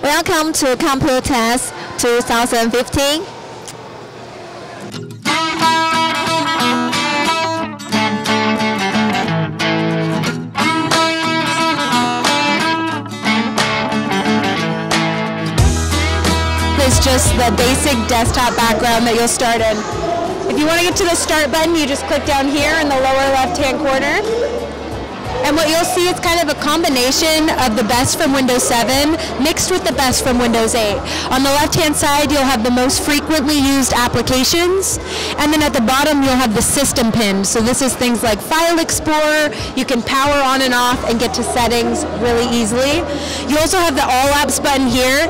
Welcome to Computex 2015. It's just the basic desktop background that you'll start in. If you want to get to the start button, you just click down here in the lower left-hand corner, and what you'll see is kind of a combination of the best from Windows 7 mixed with the best from Windows 8. On the left-hand side, you'll have the most frequently used applications, and then at the bottom, you'll have the system pin. So this is things like File Explorer. You can power on and off and get to settings really easily. You also have the All Apps button here.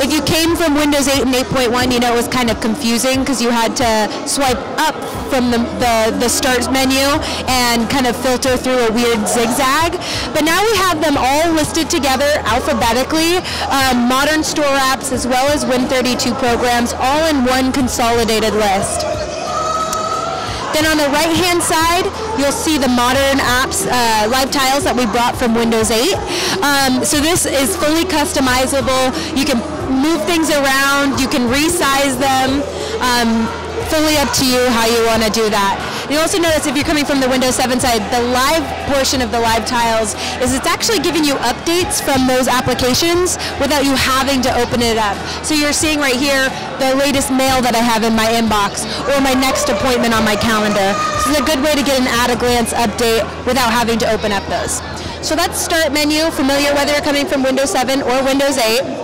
If you came from Windows 8 and 8.1, you know it was kind of confusing because you had to swipe up from the, the, the start menu and kind of filter through a weird zigzag. But now we have them all listed together alphabetically, um, modern store apps as well as Win32 programs, all in one consolidated list. Then on the right hand side, you'll see the modern apps, uh, live tiles that we brought from Windows 8. Um, so this is fully customizable. You can move things around, you can resize them. Um, fully up to you how you want to do that. You also notice if you're coming from the Windows 7 side, the live portion of the live tiles is it's actually giving you updates from those applications without you having to open it up. So you're seeing right here the latest mail that I have in my inbox or my next appointment on my calendar. This is a good way to get an at-a-glance update without having to open up those. So that's Start menu, familiar whether you're coming from Windows 7 or Windows 8.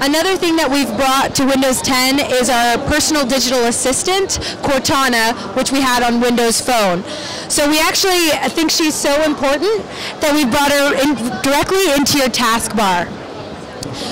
Another thing that we've brought to Windows 10 is our personal digital assistant, Cortana, which we had on Windows Phone. So we actually think she's so important that we brought her in directly into your taskbar.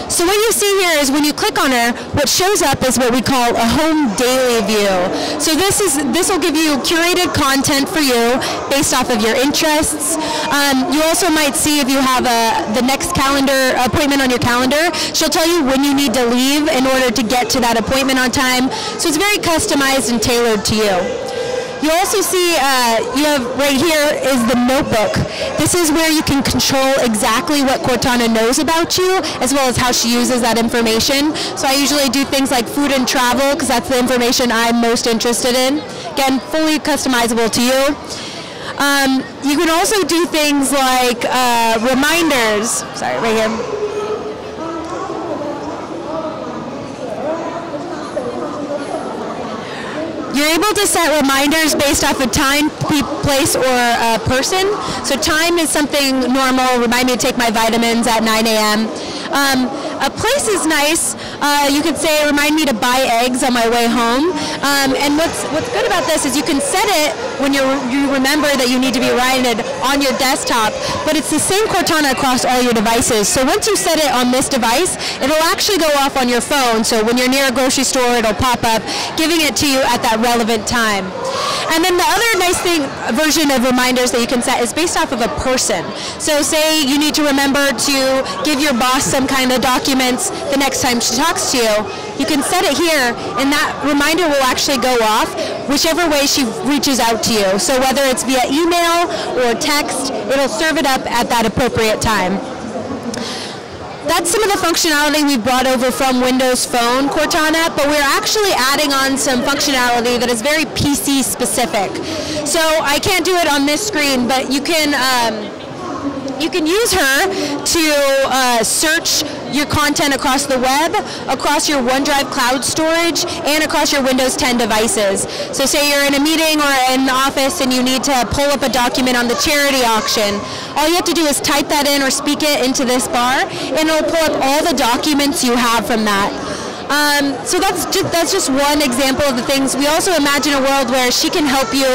So what you see here is when you click on her, what shows up is what we call a home daily view. So this is this will give you curated content for you based off of your interests. Um, you also might see if you have a the next calendar appointment on your calendar. She'll tell you when you need to leave in order to get to that appointment on time. So it's very customized and tailored to you. You also see, uh, you have right here is the notebook. This is where you can control exactly what Cortana knows about you, as well as how she uses that information. So I usually do things like food and travel, because that's the information I'm most interested in. Again, fully customizable to you. Um, you can also do things like uh, reminders. Sorry, right here. You're able to set reminders based off of time, place, or uh, person. So time is something normal. Remind me to take my vitamins at 9 a.m. Um, a place is nice. Uh, you could say, remind me to buy eggs on my way home. Um, and what's what's good about this is you can set it when you you remember that you need to be reminded on your desktop, but it's the same Cortana across all your devices. So once you set it on this device, it'll actually go off on your phone. So when you're near a grocery store, it'll pop up, giving it to you at that relevant time. And then the other nice thing, version of reminders that you can set is based off of a person. So say you need to remember to give your boss some kind of documents the next time she talks to you, you can set it here and that reminder will actually go off whichever way she reaches out to you. So whether it's via email or text, it'll serve it up at that appropriate time that's some of the functionality we brought over from Windows Phone Cortana, but we're actually adding on some functionality that is very PC specific. So I can't do it on this screen, but you can um, you can use her to uh, search your content across the web, across your OneDrive cloud storage, and across your Windows 10 devices. So say you're in a meeting or in the office and you need to pull up a document on the charity auction. All you have to do is type that in or speak it into this bar, and it'll pull up all the documents you have from that. Um, so that's just, that's just one example of the things. We also imagine a world where she can help you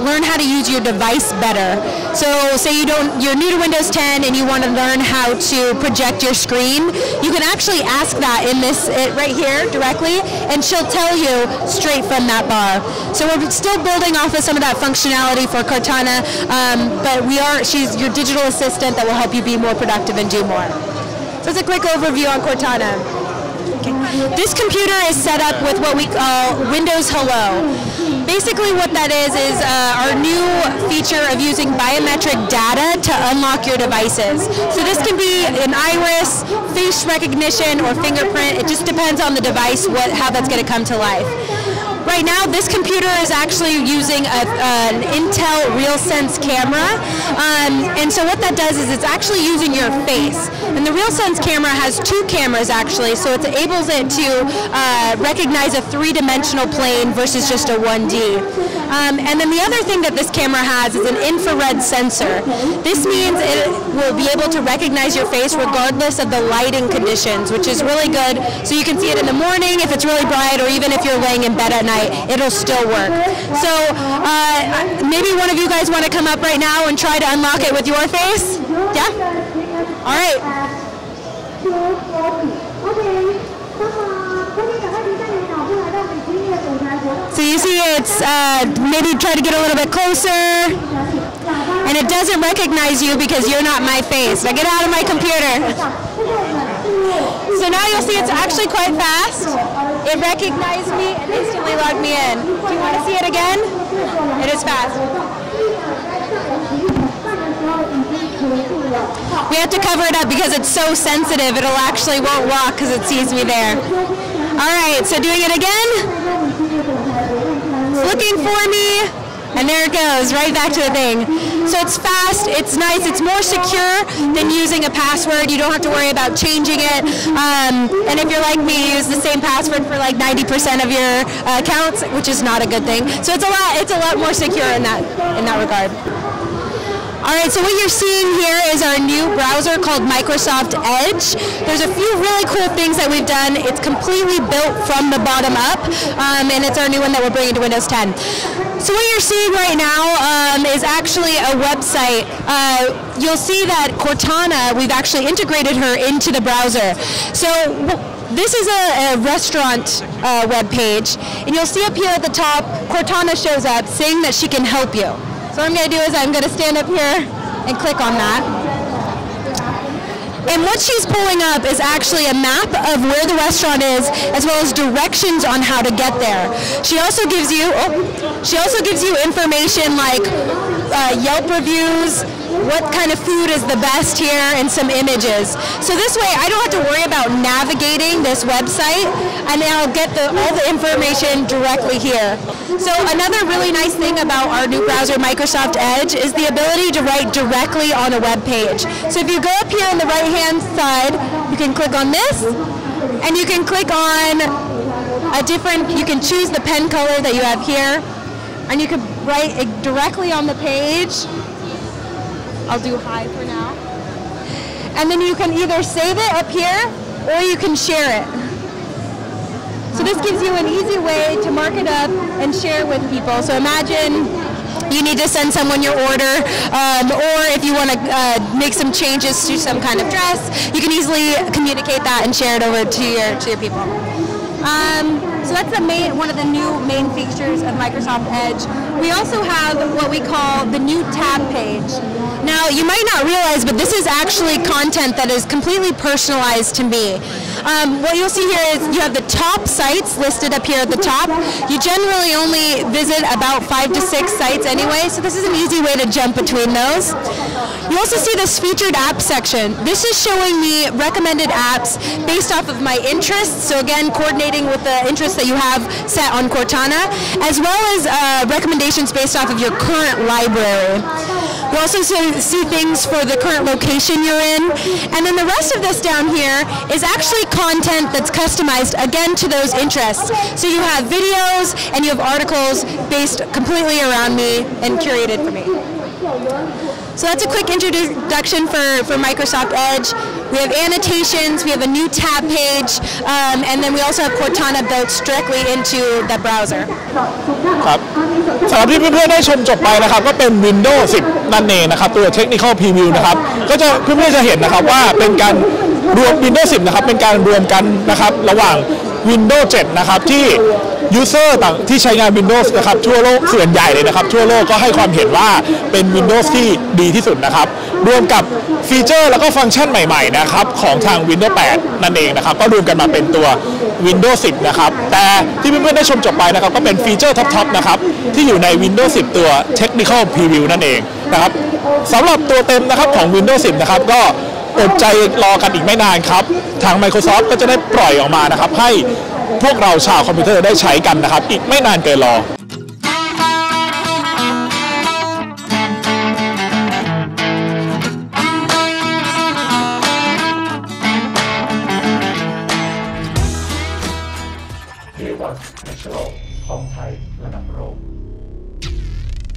learn how to use your device better. So say you don't, you're new to Windows 10 and you want to learn how to project your screen, you can actually ask that in this it, right here directly, and she'll tell you straight from that bar. So we're still building off of some of that functionality for Cortana, um, but we are she's your digital assistant that will help you be more productive and do more. So it's a quick overview on Cortana. Okay. This computer is set up with what we call Windows Hello. Basically what that is is uh, our new feature of using biometric data to unlock your devices. So this can be an iris, face recognition, or fingerprint. It just depends on the device what how that's going to come to life. Right now, this computer is actually using a, an Intel RealSense camera, um, and so what that does is it's actually using your face. And the RealSense camera has two cameras actually, so it enables it to uh, recognize a three-dimensional plane versus just a 1D. Um, and then the other thing that this camera has is an infrared sensor. This means it will be able to recognize your face regardless of the lighting conditions, which is really good. So you can see it in the morning if it's really bright, or even if you're laying in bed at night, it'll still work. So uh, maybe one of you guys want to come up right now and try to unlock it with your face? Yeah? All right. So you see it's uh, maybe try to get a little bit closer and it doesn't recognize you because you're not my face. Now get out of my computer. So now you'll see it's actually quite fast. It recognized me and instantly logged me in. Do you want to see it again? It is fast. We have to cover it up because it's so sensitive. It'll actually won't walk because it sees me there. All right, so doing it again. It's looking for me. And there it goes, right back to the thing. So it's fast, it's nice, it's more secure than using a password. You don't have to worry about changing it. Um, and if you're like me, you use the same password for like 90% of your uh, accounts, which is not a good thing. So it's a lot, it's a lot more secure in that in that regard. All right, so what you're seeing here is our new browser called Microsoft Edge. There's a few really cool things that we've done. It's completely built from the bottom up, um, and it's our new one that we're bringing to Windows 10. So what you're seeing right now um, is actually a website. Uh, you'll see that Cortana, we've actually integrated her into the browser. So this is a, a restaurant uh, web page, and you'll see up here at the top, Cortana shows up saying that she can help you. So what I'm going to do is I'm going to stand up here and click on that. And what she's pulling up is actually a map of where the restaurant is, as well as directions on how to get there. She also gives you, oh, she also gives you information like uh, Yelp reviews, what kind of food is the best here, and some images. So this way, I don't have to worry about navigating this website, and I'll get the, all the information directly here. So another really nice thing about our new browser, Microsoft Edge, is the ability to write directly on a web page. So if you go up here on the right-hand side, you can click on this, and you can click on a different, you can choose the pen color that you have here, and you can write directly on the page. I'll do hi for now. And then you can either save it up here, or you can share it. So this gives you an easy way to mark it up and share with people. So imagine you need to send someone your order, um, or if you want to uh, make some changes to some kind of dress, you can easily communicate that and share it over to your to your people. Um, so that's the main one of the new main features of Microsoft Edge. We also have what we call the new tab page. Now you might not realize, but this is actually content that is completely personalized to me. Um, what you'll see here is you have the top sites listed up here at the top. You generally only visit about five to six sites anyway, so this is an easy way to jump between those. You also see this featured app section. This is showing me recommended apps based off of my interests. So again, coordinating with the interests that you have set on Cortana, as well as uh, recommendations based off of your current library. You also see things for the current location you're in. And then the rest of this down here is actually content that's customized again to those interests. So you have videos and you have articles based completely around me and curated for me. So that's a quick introduction for, for Microsoft Edge. We have annotations, we have a new tab page, um, and then we also have Cortana built directly into the browser. ครับสำหรับที่เพื่อนๆได้ชมจบไปนะครับ ก็เป็น Windows 10 นั่นเองนะครับ ตัว Technical Preview นะครับ ก็จะเพื่อนๆจะเห็นนะครับว่าเป็นการรวม Windows 10 นะครับ เป็นการรวมกันนะครับ ระหว่าง Windows 7 นะครับที่ ยูเซอร์ต่างที่ใช้งาน Windows นะครับทั่วโลกส่วนใหญ่เลยนะครับ ทั่วโลกก็ให้ความเห็นว่าเป็น Windows ที่ดีที่สุดนะครับ รวมกับฟีเจอร์แล้วก็ฟังก์ชันใหม่ๆนะครับของทาง Windows 8 นั่นเองนะครับ ก็รวมกันมาเป็นตัว Windows 10 นะครับ แต่ที่เพื่อนๆได้ชมจบไปนะครับ ก็เป็นฟีเจอร์ท็อปๆนะครับ ที่อยู่ใน Windows 10 ตัว Technical Preview นั่นเองนะครับสำหรับตัวเต็มนะครับของ Windows 10 นะครับก็อดใจรอกันอีกไม่นานครับ ทาง Microsoft ก็จะได้ปล่อยออกมานะครับให้ พวกเราชาวคอมพิวเตอร์ได้ใช้กันนะครับ อีกไม่นานเกินรอ